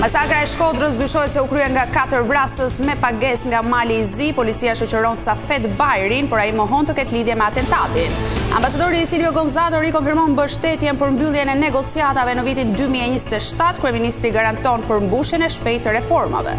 Masakra e Shkodrës dyshohet se u krye nga katër vrasës me pagesë nga Mali i Zi, policia shoqëron Safet Bajrin, por ai mohon të ketë lidhje me atentatin. Ambasadori Silvio Gonzato rikonfirmon mbështetjen për mbylljen e negociatave në vitin 2027, kryeministri garanton përmbushjen e shpejtë të reformave.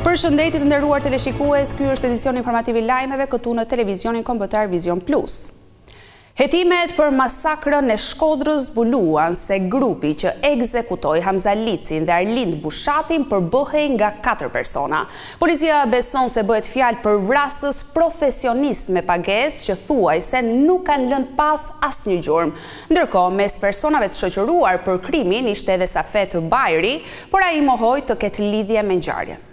Përshëndetje të nderuar teleshikues, ky është edicioni informativ i lajmeve këtu në televizionin kombëtar Vizion Plus. Hetimet për masakrën e Shkodrës zbuluan se grupi që ekzekutoi Hamza Liçin dhe Arlind Bushatin përbëhej nga 4 persona. Policia beson se bëhet fjalë për vrasës profesionistë me pagesë që thuajse nuk kanë lënë pas asnjë gjurmë. Ndërkohë, mes personave të shoqëruar për krimin ishte edhe Safet Bajri, por ai mohoi të ketë lidhje me ngjarjen.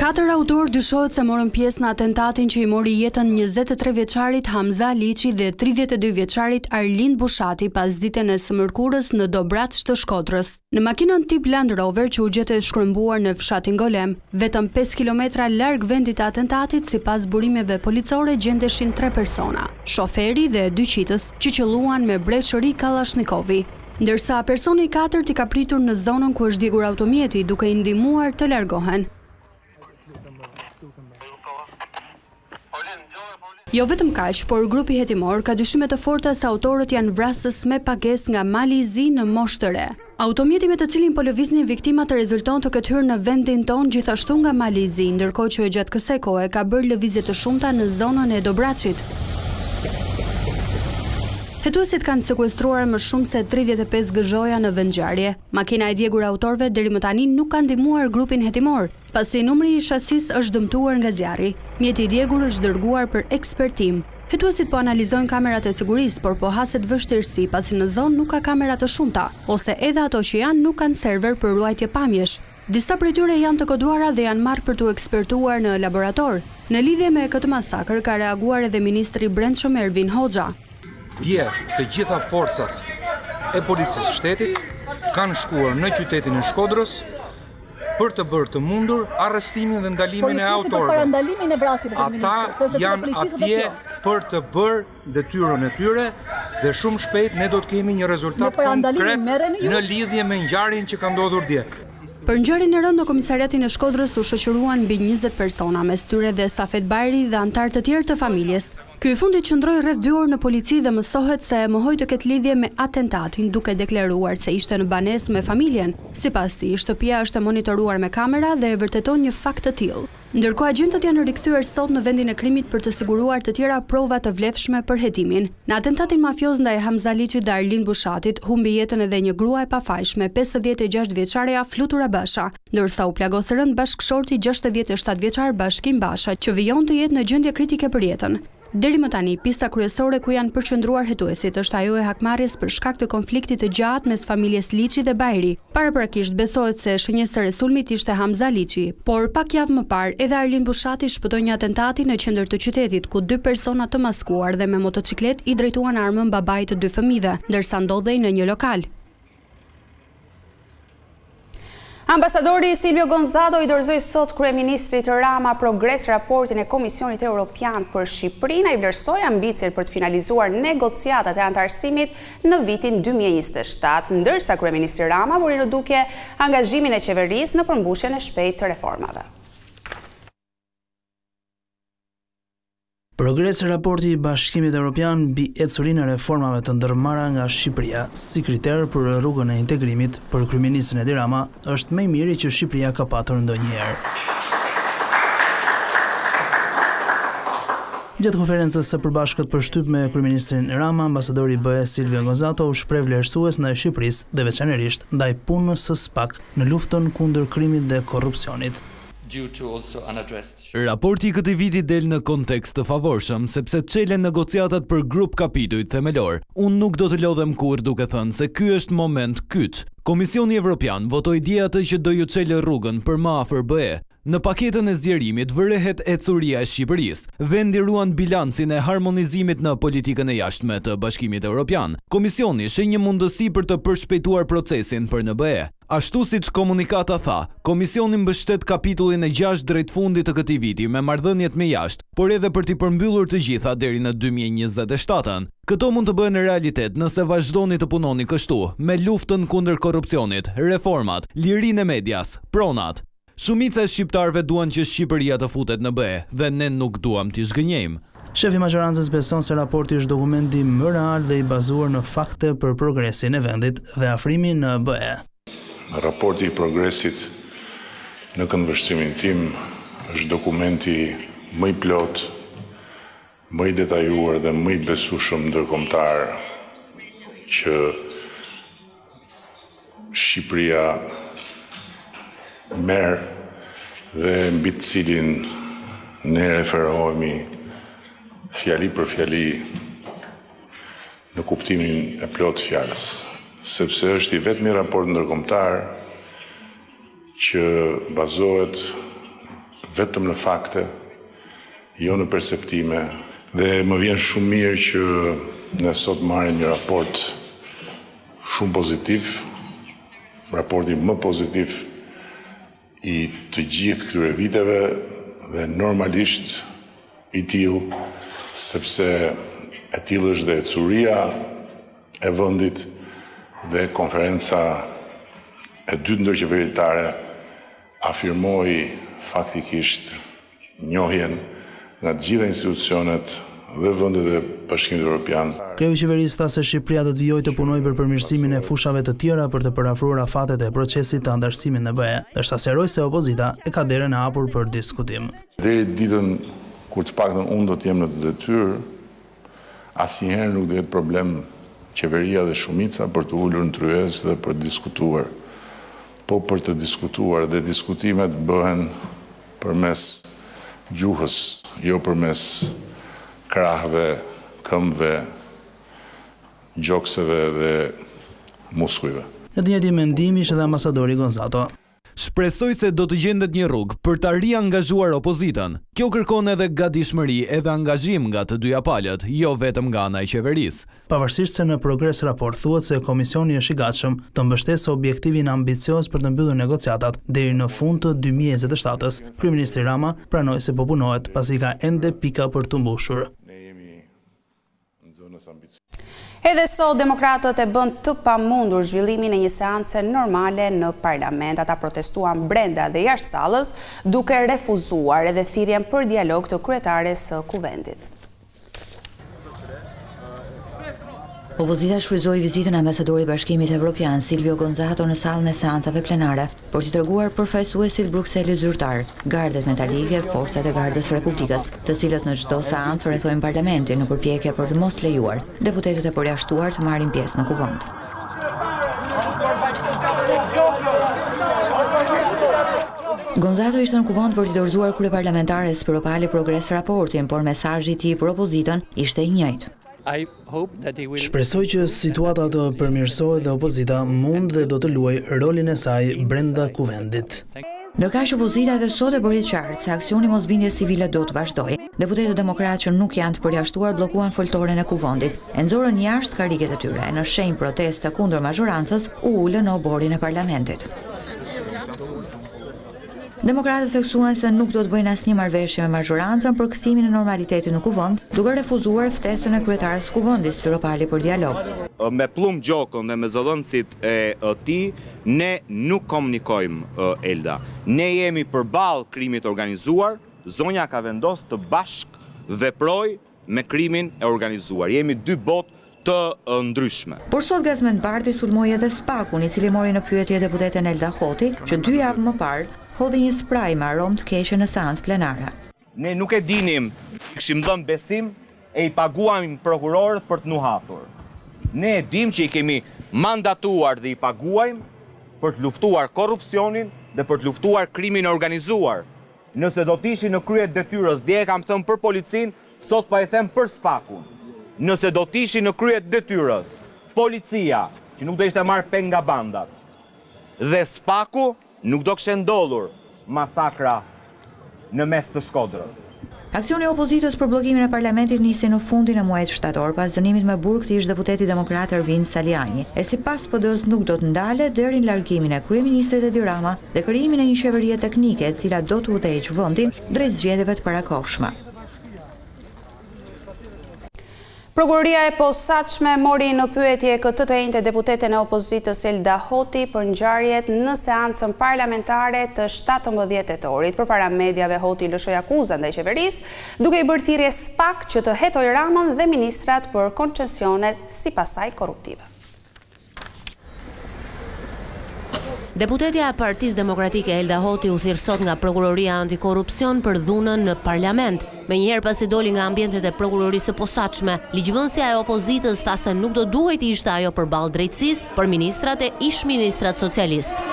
Katër autorë dyshohet se morën pjesë në atentatin që i mori jetën njëzet e tre vjeçarit Hamza Liçi dhe tridhjetë e dy vjeçarit Arlind Bushati pasditen e së mërkurës në Dobraç të Shkodrës. Në makinën tip Land Rover që u gjet e shkrumbuar në fshatin Golem, vetëm pesë kilometra larg vendit të atentatit sipas burimeve policore gjendeshin tre persona, shoferi dhe dy qitës që qëlluan me breshëri kallashnikovi. Ndërsa personi i katërt i ka pritur në zonën ku është djegur automjeti duke i ndihmuar të largohen. Jo vetëm kaq, por grupi hetimor ka dyshime të forta se autorët janë vrasës me pagesë nga Mali i Zi në moshë të re. Automjeti me të cilin po lëviznin viktimat rezulton të ketë hyrë në vendin tonë gjithashtu nga Mali i Zi, ndërkohë që gjatë kësaj kohe ka bërë lëvizje të shumta në zonën e Dobraçit. Hetuesit kanë sekuestruar më shumë se tridhjetë e pesë gëzhoja në vendngjarje. Makina e djegur e autorëve deri më tani nuk ka ndihmuar grupin hetimor, Pasi numri i shasisë është dëmtuar nga zjarri, mjeti i djegur është dërguar për ekspertim. Hetuesit po analizojnë kamerat e sigurisë, por po haset vështirësi pasi në zonë nuk ka kamera të shumta, ose edhe ato që janë nuk kanë server për ruajtje pamjesh. Disa prej tyre janë të koduara dhe janë marrë për t'u ekspertuar në laborator. Në lidhje me këtë masakër ka reaguar edhe ministri i Brendshëm Ervin Hoxha. Dje, të gjitha forcat e Policisë së Shtetit kanë shkuar në qytetin e Shkodrës për të bërë të mundur arrestimin dhe ndalimin e autorëve. Ata janë atje për të bërë detyrën e tyre dhe shumë shpejt ne do të kemi një rezultat konkret në lidhje me ngjarjen që ka ndodhur dje. Për ngjarjen e rëndë në komisariatin e Shkodrës u shoqëruan mbi 20 persona, mes tyre dhe Safet Bajri dhe anëtarë të tjerë të familjes. Ky i fundit qëndroi rreth dy orë në polici dhe mësohet se e mohoi të ketë lidhje me atentatin, duke deklaruar se ishte në banesë me familjen. Sipas tij, shtëpia është e monitoruar me kamera dhe e vërteton një fakt të tillë. Ndërkohë agjentët janë rikthyer sot në vendin e krimit për të siguruar të tjera prova të vlefshme për hetimin. Në atentatin mafioz ndaj Hamza Liçit dhe Arlind Bushatit, humbi jetën edhe një grua e pafajshme, pesëdhjetë e gjashtë vjeçarja Flutura Basha. Ndërsa u plagos rëndë bashkëshorti gjashtëdhjetë e shtatë vjeçar Bashkim Basha, që vijon të jetë në gjendje kritike për jetën. Deri më tani, pista kryesore ku janë përqëndruar hetuesit është ajo e hakmarrjes për shkak të konfliktit të gjatë mes familjes Liçi dhe Bajri. Paraprakisht besohet se shënjestër e sulmit ishte Hamza Liçi, por pak javë më parë edhe Arlind Bushati i shpëtoi një atentati në qendër të qytetit, ku dy persona të maskuar dhe me motoçikletë i drejtuan armën babait të dy fëmijëve, ndërsa ndodhej në një lokal. Ambasadori Silvio Gonzato i dorëzoi sot kryeministrit Rama progres raportin e Komisionit Europian për Shqipërinë, ai vlerësoi ambicien për të finalizuar negociatat e anëtarësimit në vitin dy mijë e njëzet e shtatë, ndërsa kryeministri Rama vuri në dukje angazhimin e qeverisë në përmbushjen e shpejtë të reformave. Progres raporti i Bashkimit Evropian mbi ecurinë e reformave të ndërmarra nga Shqipëria si kriter për rrugën e integrimit për kryeministrin Edi Rama është më i miri që Shqipëria ka patur ndonjëherë. Gjatë konferencës së përbashkët për shtyp me kryeministrin Rama, ambasadori i BE Silvio Gonzato u shpreh vlerësues ndaj Shqipërisë dhe veçanërisht ndaj punës së SPAK në luftën kundër krimit dhe korrupsionit. Raporti i këtij viti del në kontekst të favorshëm, sepse çelen negociatat për grup kapitujt themelorë. Unë nuk do të lodhem kurrë duke thënë se ky është moment kyç. Komisioni Evropian votoi dje atë që do ju çelë rrugën për më afër BE. Në paketën e zgjerimit vërehet ecuria e Shqipërisë. Vendi ruan bilancin e harmonizimit në politikën e jashtme të Bashkimit Evropian. Komisioni sheh një mundësi për të përshpejtuar procesin për në BE. Ashtu siç komunikata tha, Komisioni mbështet kapitullin e gjashtë drejt fundit të këtij viti me marrëdhëniet me jashtë, por edhe për t'i përmbyllur të gjitha deri në dy mijë e njëzet e shtatë-ën. Këto mund të bëhen realitet nëse vazhdoni të punoni kështu, me luftën kundër korrupsionit, reformat, lirinë e medias, pronat. Shumica e shqiptarëve duan që Shqipëria të futet në BE dhe ne nuk duam t'i zhgënjejmë. Shefi i maxhorancës beson se raporti është dokumenti më real dhe i bazuar në fakte për progresin e vendit dhe afrimin në BE. Raporti i progresit në këndvështrimin tim është dokumenti më i plotë më i detajuar dhe më i besueshëm ndërkombëtar që Shqipëria merr dhe mbi të cilin ne referohemi fjali për fjali në kuptimin e plotë të fjalës, sepse është i vetmi raport ndërkombëtar që bazohet vetëm në fakte, jo në perceptime, dhe më vjen shumë mirë që ne sot marrim një raport shumë pozitiv, raporti më pozitiv i të gjithë këtyre viteve dhe normalisht i tillë, sepse e tillë është dhe ecuria, e vendit dhe konferenca e dytë ndërqeveritare afirmoi faktikisht njohjen nga të gjitha institucionet dhe vendet e Bashkimit Evropian. Kreu i Qeverisë tha se Shqipëria do të vijojë të punojë për përmirësimin e fushave të tjera për të përafruar afatet e procesit të anëtarësimit në BE, ndërsa sqaroi se opozita e ka derën e hapur për diskutim. Deri ditën kur të paktën unë do të jem në këtë detyrë, Asnjëherë nuk do jetë problem qeveria dhe shumica për të ulur në tryezë dhe për të diskutuar, po për të diskutuar dhe diskutimet bëhen përmes gjuhës, jo përmes krahëve, këmbëve, gjokseve dhe muskujve. Në të njëjtin mendim ish dhe ambasadori Gonzato. Shpresoj se do të gjendet një rrugë për ta riangazhuar opozitën. Kjo kërkon edhe gatishmëri edhe angazhim nga të dyja palët, jo vetëm nga ana e qeverisë. Pavarësisht se në Progres Raport thuhet se Komisioni është i gatshëm të mbështesë objektivin ambicioz për të mbyllur negociatat deri në fund të dy mijë e njëzet e shtatë-s, kryeministri Rama pranoi se po punohet, pasi ka ende pika për t'u mbushur. Edhe sot demokratët e bënë të pamundur zhvillimin e një seance normale në Parlament. Ata protestuan brenda dhe jashtë sallës, duke refuzuar edhe thirrjen për dialog të kryetares së Kuvendit. Opozita shfrytëzoi vizitën e ambasadorit të Bashkimit Evropian, Silvio Gonzato në sallën e seancave plenare. për t'i treguar përfaqësuesit të Brukselit zyrtar, gardhet metalike, forcat e Gardës së Republikës, të cilat në çdo seancë rrethojnë parlamentin në përpjekje për të mos lejuar deputetët e përjashtuar të marrin pjesë në Kuvend. Gonzato ishte në kuvend për t'i dorëzuar kryeparlamentares Spiropali Progres raportin, por mesazhi i tij për opozitën ishte i njëjtë. Shpresoj që situata të përmirësohet dhe opozita mund dhe do të luajë rolin e saj brenda Kuvendit. Ndërkaq opozita edhe sot e bëri të qartë se aksioni i mosbindjes civile do të vazhdojë. Deputetët demokratë që nuk janë të përjashtuar bllokuan foltoren e Kuvendit, e nxorën jashtë karriget e tyre e në shenjë proteste kundër mazhorancës u ulën në oborrin e parlamentit. Demokratët theksuan se nuk do të bëjnë asnjë marrëveshje me mazhorancën për kthimin e normalitetit në Kuvend, duke refuzuar ftesën e kryetares së Kuvendit, Spiropali për dialog. Me Pëllumb Gjokën dhe me zëdhënësit e tij ne nuk komunikojmë Elda. Ne jemi përballë krimit të organizuar, zonja ka vendos të bashkëveprojë Me krimin e organizuar jemi dy botë të ndryshme. Por sot Gazment Bardhi sulmoi edhe SPAK-un, i cili mori në pyetje deputeten Elda Hoti, që dy javë më parë hodhi një spray me aromë të keqe në seancë plenare. Ne nuk e dinim, i kishim dhënë besim e i paguanim prokurorët për të nuhatur. Ne e dimë që i kemi mandatuar dhe i paguajmë për të luftuar korrupsionin dhe për të luftuar krimin e organizuar. Nëse do të ishin në krye të detyrës, dje e kam thënë për policinë, sot po e them për SPAK-un. Nëse do të ishin në krye të detyrës, policia, që nuk do ishte marrë peng nga bandat, dhe SPAK-u, nuk do kishte ndodhur masakra në mes të Shkodrës. Aksioni i opozitës për bllokimin e parlamentit nisi në fundin e muajit shtator, pas dënimit me burg të ish-deputetit demokrat Ervin Salianji, e sipas PD-së nuk do të ndalet deri në largimin e kryeministrit Edi Rama dhe krijimin e një qeverie teknike e cila do të udhëheqë vendin drejt zgjedhjeve të parakohshme. Prokuroria e Posaçme mori në pyetje këtë të enjte deputeten e opozitës Elda Hoti për ngjarjet në seancën parlamentare të shtatëmbëdhjetë tetorit. Përpara mediave Hoti lëshoi akuza ndaj qeverisë, duke i bërë thirrje SPAK që të hetojë Ramën dhe ministrat për koncesionet sipas saj korruptive. Deputetja e Partisë Demokratike Elda Hoti u thirr sot nga Prokuroria Antikorrupsion për dhunën në Parlament. Menjëherë pasi doli nga ambientet e Prokurorisë së Posaçme, ligjvënësja e opozitës tha se nuk do duhej të ishte ajo përballë drejtësisë por ministrat e ish-ministrat socialistë.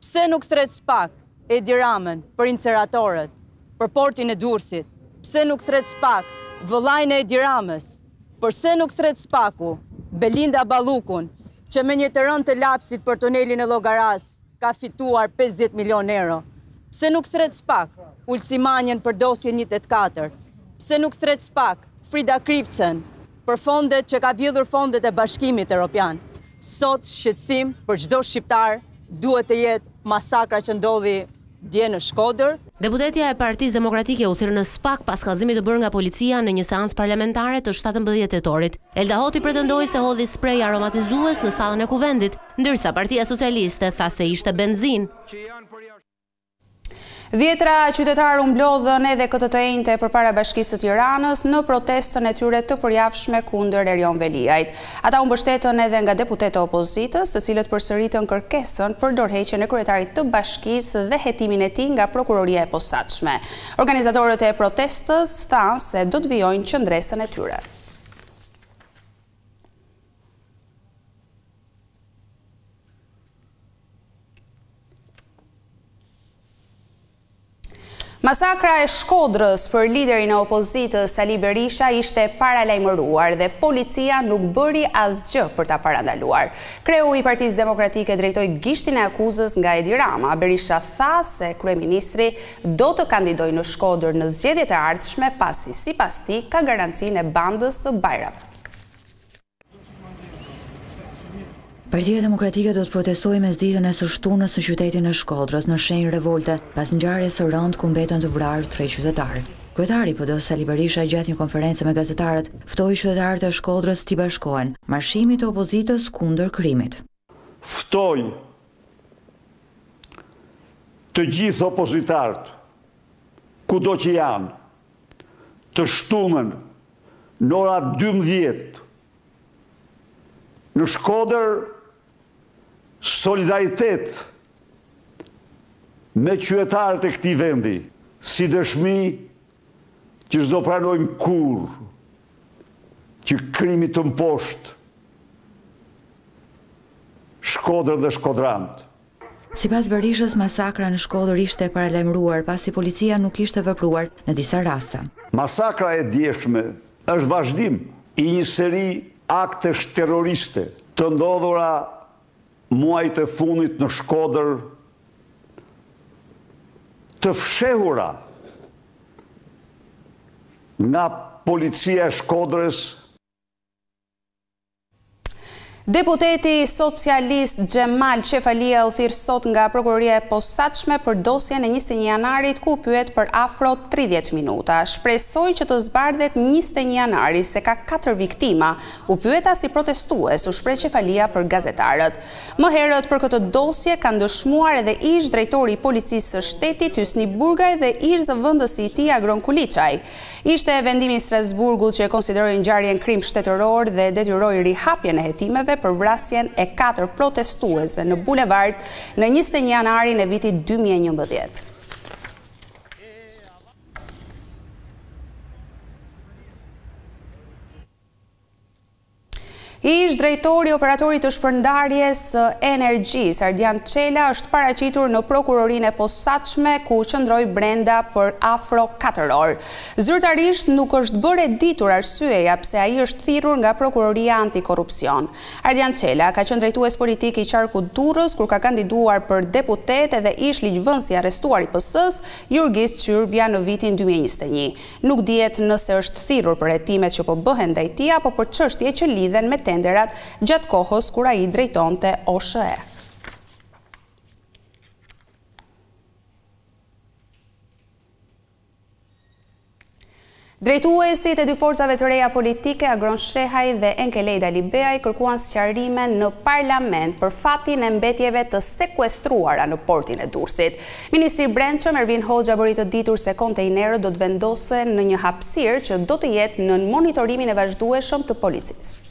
Pse nuk thret SPAK Edi Ramën për inceneratorët, për portin e Durrësit? Pse nuk thret SPAK vëllain e Edi Ramës, Përse nuk thret SPAK-u, Belinda Ballukun, që me një të rënë të lapsit për tunelin e Llogarasë ka fituar pesëdhjetë milionë euro? Pse nuk thret SPAK, Ulsi Manjën për dosjen njëzet e katër? Pse nuk thret SPAK, Frida Krifcen, për fondet që ka vjedhur fondet e Bashkimit Europian? Sot shqetësim për çdo shqiptar duhet të jetë masakra që ndodhi dje në Shkodër. Deputetja e Partisë Demokratike u thirr në SPAK pas kallëzimit të bërë nga policia në një seancë parlamentare të shtatëmbëdhjetë tetorit. Elda Hoti pretendoi se hodhi sprej aromatizues në sallën e Kuvendit, ndërsa Partia Socialiste tha se ishte benzinë. Dhjetëra qytetarë u mblodhën edhe këtë të enjte përpara Bashkisë së Tiranës në protestën e tyre të përjavshme kundër Erion Veliajt. Ata u mbështetën edhe nga deputetë e opozitës, të cilët përsëritën kërkesën për dorëheqjen e kryetarit të bashkisë dhe hetimin e tij nga Prokuroria e Posaçme. Organizatorët e protestës thanë se do të vijojnë qëndresën e tyre. Masakra e Shkodrës për liderin e opozitës Sali Berisha ishte e paralajmëruar dhe policia nuk bëri asgjë për ta parandaluar. Kreu i Partisë Demokratike drejtoi gishtin e akuzës nga Edi Rama. Berisha tha se kryeministri do të kandidojë në Shkodër në zgjedhjet e ardhshme pasi sipas tij ka garancinë e bandës së Bajrave. Partia Demokratike do të protestojë mesditën e së shtunës në qytetin e Shkodrës në shenjë revolte pas ngjarjes së rëndë ku mbetën të vrarë tre qytetarë. Kryetari i PD-së Sali Berisha gjatë një konference me gazetarët ftoi qytetarët e Shkodrës t'i bashkohen marshimit të opozitës kundër krimit. Ftoj të gjithë opozitart, kudo që janë, të shtunën në ora dymbëdhjetë në Shkodër solidaritet me qyetarët e këtij vendi, si dëshmi Që s'do pranojmë kurrë që krimi të mposhtë Shkodrën dhe shkodranët. Sipas Berishës, masakra në Shkodër ishte e paralajmëruar, pasi policia nuk kishte vepruar në disa raste. Masakra e djeshme është vazhdim i një seri aktesh terroriste të ndodhura muajt e fundit në Shkodër të fshehura nga policia e Shkodrës. Deputeti socialist Xhemal Qefalia u thirr sot nga Prokuroria e Posaçme për dosjen e njëzet e një janarit ku u pyet për afro tridhjetë minuta. Shpresoj që të zbardhet njëzet e një janari se ka katër viktima, u pyeta si protestues, u shpreh Qefalia për gazetarët. Më herët për këtë dosje kanë dëshmuar edhe ish-drejtori i Policisë së Shtetit, Hysni Burgaj dhe ish-zëvendësi i tij, Agron Kuliçaj. Ishte vendimi i Strasburgut që e konsideroi ngjarjen krim shtetëror dhe detyroi rihapjen e hetimeve për vrasjen e katër protestuesve në bulevard në njëzet e një janarin e vitit dy mijë e njëmbëdhjetë. Ish drejtori i Operatorit të Shpërndarjes së Energjisë, Adrian Çela është paraqitur në Prokurorinë e Posaçme, ku qëndroi brenda për afro katër orë. Zyrtarisht nuk është bërë e ditur arsyeja pse ai është thirrur nga Prokuroria Antikorrupsion. Adrian Çela ka qenë drejtues politik i qarkut Durrës kur ka kandiduar për deputet edhe ish-ligjvënësi i arrestuar i PS-së, Jurgis Çyrbja në vitin dy mijë e njëzet e një. Nuk dihet nëse është thirrur për hetimet që po bëhen ndaj tij apo për çështje që lidhen me tenderat gjatë kohës kur ai drejtonte OSHE. Drejtuesit e dy forcave të reja politike, Agron Shehaj dhe Enkelejd Alibeaj kërkuan sqarime në Parlament për fatin e mbetjeve të sekuestruara në portin e Durrësit. Ministri i Brendshëm, Ervin Hoxha bëri të ditur se kontejnerët do të vendosen në një hapësirë që do të jetë nën monitorimin e vazhdueshëm të policisë.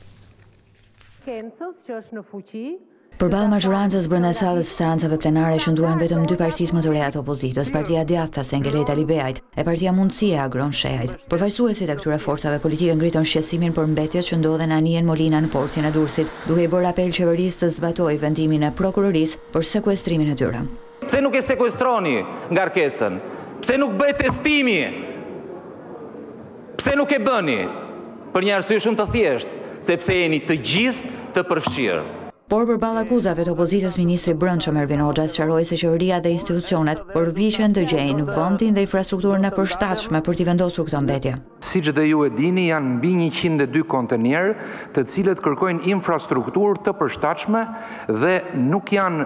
Seancës që është në fuqi. Përballë mazhorancës brenda sallës së seancave plenare qëndruan vetëm dy partitë më të reja të opozitës, Partia Djathtas e Enkelejd Alibeajt e Partia Mundësie e Agron Shehajt. Përfaqësuesit e këtyre forcave politike ngritën shqetësimin për mbetjet që ndodhen në anijen Moliva në portin e Durrësit, duke i bërë apel qeverisë të zbatojë vendimin e prokurorisë për sekuestrimin e tyre. Pse nuk e sekuestroni ngarkesën? Pse nuk bëhet testimi? Pse nuk e bëni? Për një arsye shumë të thjeshtë, sepse jeni të gjithë të përfshirë. Por përballë akuzave të opozitës ministri i Brendshëm Ervin Hoxha sqaroi se qeveria dhe institucionet përpiqen të gjejnë vendin dhe infrastrukturën e përshtatshme për t'i vendosur këto mbetje. Siç dhe ju e dini, janë mbi njëqind e dy kontenierë, të cilët kërkojnë infrastrukturë të përshtatshme dhe nuk janë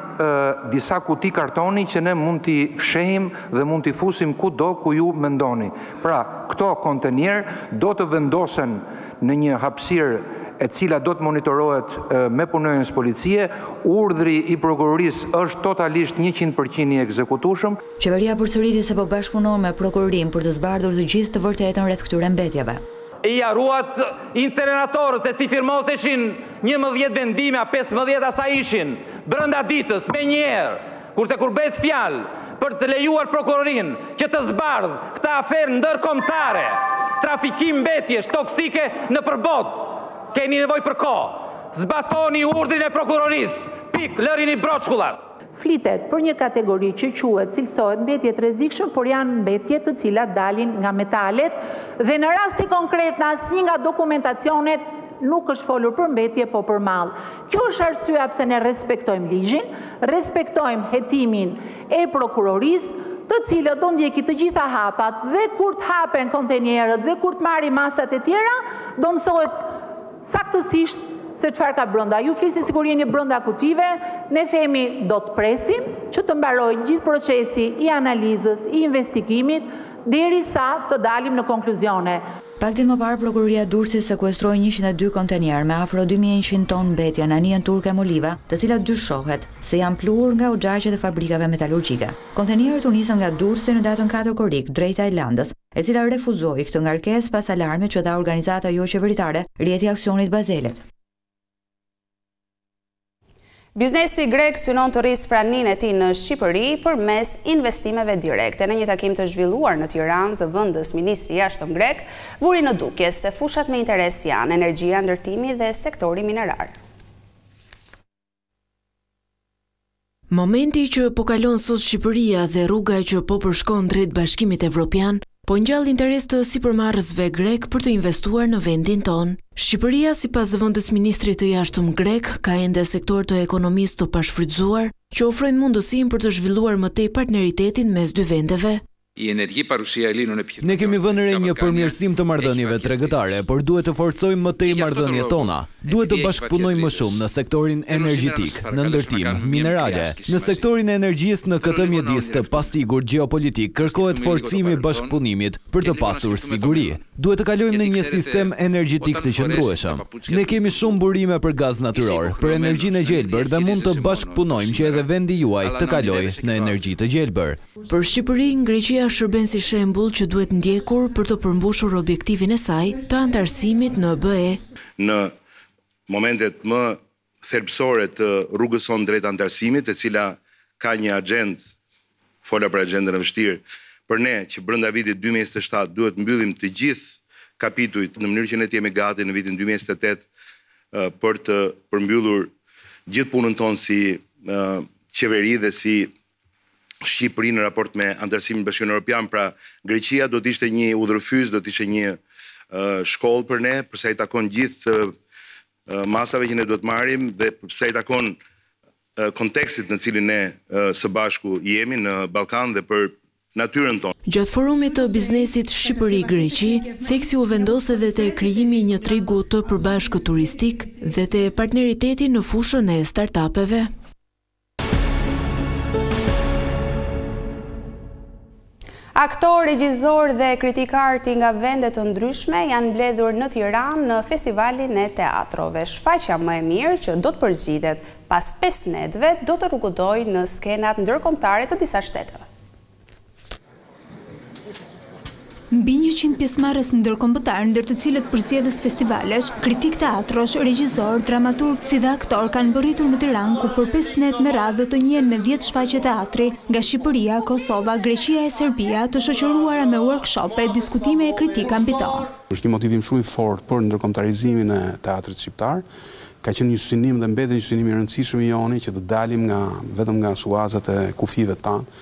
disa kuti kartoni që ne mund t'i fshehim dhe mund t'i fusim kudo ku ju mendoni. Pra, këto kontenierë do të vendosen në një hapësirë e cila do të monitorohet me punonjës policie. Urdhri i Prokurorisë është totalisht njëqind për qind i ekzekutueshëm. Qeveria përsëriti se po bashkëpunon me Prokurorinë për të zbardhur të gjithë të vërtetën rreth këtyre mbetjeve. Ja u pa te inceneratorët se si firmoseshin njëmbëdhjetë vendime a pesëmbëdhjetë a sa ishin, brenda ditës, menjëherë. Kurse kur bëhet fjalë për të lejuar Prokurorinë që të zbardhë këtë aferë ndërkombëtare, trafikim mbetjesh toksike nëpër botë, keni nevojë për kohë. Zbatoni urdhrin e Prokurorisë. Pikë. Lërini broçkullat. Flitet për një kategori që quhet cilësohet mbetje të rrezikshme, por janë mbetje të cilat dalin nga metalet dhe në rastin konkret në asnjë nga dokumentacionet nuk është folur për mbetje po për mall. Kjo është arsyeja pse ne respektojmë ligjin, respektojmë hetimin e prokurorisë, të cilat do ndjeki të gjitha hapat dhe kur të hapen kontenierët dhe kur të marri masat e tjera, do mësohet saktësisht se çfarë ka brenda. Ju flisni sikur jeni brenda kutive, ne themi do të presim që të mbarojë gjithë procesi i analizës, i investigimit, derisa të dalim në konkluzione. Pak ditë më parë Prokuroria e Durrësit sekuestroi njëqind e dy kontenierë me afro dy mijë e njëqind tonë mbetje në anijen turke Moliva, të cilat dyshohet se janë pluhur nga oxhaqet e fabrikave metalurgjike. Kontenierët u nisën nga Durrësi në datën katër korrik drejt Tajlandës, e cila refuzoi këtë ngarkesë pas alarmit që dha organizata joqeveritare Rrjeti i Aksionit Bazelit. Biznesi grek synon të rrisë praninë e tij në Shqipëri përmes investimeve direkte. Në një takim të zhvilluar në Tiranë, zëvendës ministri i Jashtëm grek vuri në dukje se fushat me interes janë energjia, ndërtimi dhe sektori minerar. Momenti që po kalon sot Shqipëria dhe rruga që po përshkon drejt Bashkimit Evropian, po ngjall interes të sipërmarrësve grekë për të investuar në vendin tonë. Shqipëria, sipas zëvendësministrit të Jashtëm grek, ka ende sektorë të ekonomisë të pashfrytëzuar, që ofrojnë mundësinë për të zhvilluar më tej partneritetin mes dy vendeve. i energi parusia Elinon epi. Ne kemi vënë re një përmirësim të marrëdhënieve tregëtare, por duhet të forcojmë më tej marrëdhëniet tona. Duhet të bashkëpunojmë më shumë në sektorin energjetik, në ndërtim, minerale. Në sektorin e energjisë në këtë mjedis të pasigurt gjeopolitik kërkohet forcimi i bashkëpunimit për të pasur siguri. Duhet të kalojmë në një sistem energjetik të qëndrueshëm. Ne kemi shumë burime për gaz natyror, për energjinë e gjelbër dhe mund të bashkëpunojmë që edhe vendi juaj të kalojë në energji të gjelbër. Për Shqipërinë, Greqia shërben si shembull që duhet ndjekur për të përmbushur objektivin e saj të anëtarësimit në BE. Në momentet më thelbësore të rrugës sonë drejt anëtarësimit, e cila ka një axhendë, fola për axhendën e vështirë, për ne që brenda vitit dy mijë e njëzet e shtatë duhet të mbyllim të gjithë kapitujt në mënyrë që ne të jemi gati në vitin dy mijë e njëzet e tetë për të përmbyllur gjithë punën tonë si Qeveri dhe si Shqipëri në raport me anëtarësimin në Bashkimin Europian, pra Greqia do të ishte një udhërrëfyes, do të ishte një shkollë për ne, përsa i takon gjithë masave që ne duhet marrim dhe përsa i takon kontekstit në cilin ne së bashku jemi në Ballkan dhe për natyrën tonë. Gjatë forumit të biznesit Shqipëri-Greqi, theksi u vendos edhe te krijimi i një tregu të përbashkët turistik dhe te partneriteti në fushën e startupeve. Aktorë, regjizorë dhe kritikë arti nga vende të ndryshme janë mbledhur në Tiranë në Festivalin e Teatrove. Shfaqja më e mirë që do të përzgjidhet pas pesë netëve do të rrugëtojë në skenat ndërkombëtare të disa shteteve. Mbi njëqind pjesëmarrës ndërkombëtarë ndër të cilët përzgjedhës festivalesh, kritikë teatrosh, regjizorë, dramaturgë si dhe aktorë kanë mbërritur në Tiranë ku për pesë netë me radhë do të njihen me dhjetë shfaqje teatri nga Shqipëria, Kosova, Greqia e Serbia të shoqëruara me workshope, diskutime e kritika mbi to. Është një motivim shumë i fortë për ndërkombëtarizimin e teatrit shqiptar. Ka qenë një synim dhe mbetet një synim i rëndësishëm i joni që të dalim nga vetëm nga suazat e kufijve tanë.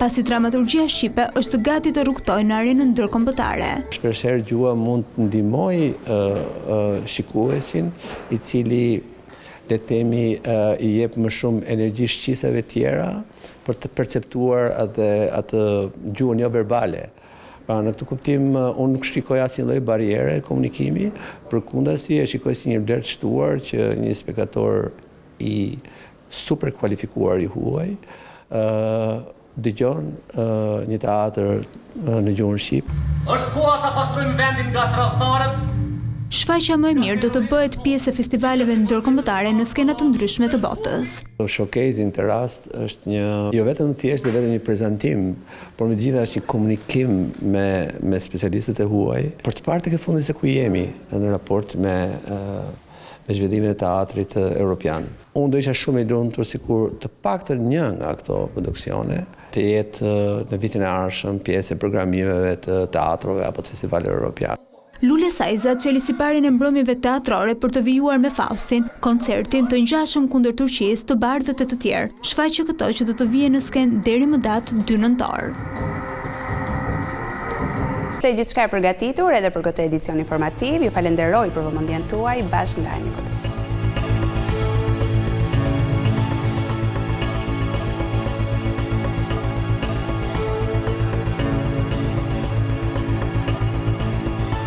pasi dramaturgjia shqipe është gati të rrugëtojë në arenën ndërkombëtare. Shpeshherë gjuha mund të ndihmojë shikuesin, i cili le të themi i jep më shumë energji shqisave tjera për të perceptuar edhe atë gjuhën jo verbale. Pra në këtë kuptim unë nuk shikoj asnjë lloj barriere komunikimi, përkundazi e shikoj si një vlerë të shtuar që një spektator i Super kualifikuar i huaj dëgjon një teatër në gjuhën shqip. Është koha ta pastrojmë vendin nga tradhëtarët! Shfaqja më e mirë do të bëhet pjesë e festivaleve ndërkombëtare në skena të ndryshme të botës. Showcase-i në këtë rast është një jo vetëm thjesht dhe vetëm një prezantim, por mbi të gjitha është një komunikim me me specialistët e huaj për të parë tek e fundi se ku jemi në raport me me zhvillimin e teatrit europian. Unë do isha shumë i lumtur sikur të paktën një nga këto produksione të jetë në vitin e ardhshëm pjesë e programimeve të teatrove apo të festivaleve europiane. Lule Sajëza çeli siparin e mbrëmjeve teatrore për të vijuar me Faustin, koncertin, të ngjashëm kundër Turqisë, të bardhët e të tjerë. Shfaqje këto që do të vihen në skenë deri më datë dy nëntor. Dhe gjithçka e përgatitur edhe për këtë edicion informativ, ju falenderoj për vëmendjen tuaj, bashkë ndajemi këtu.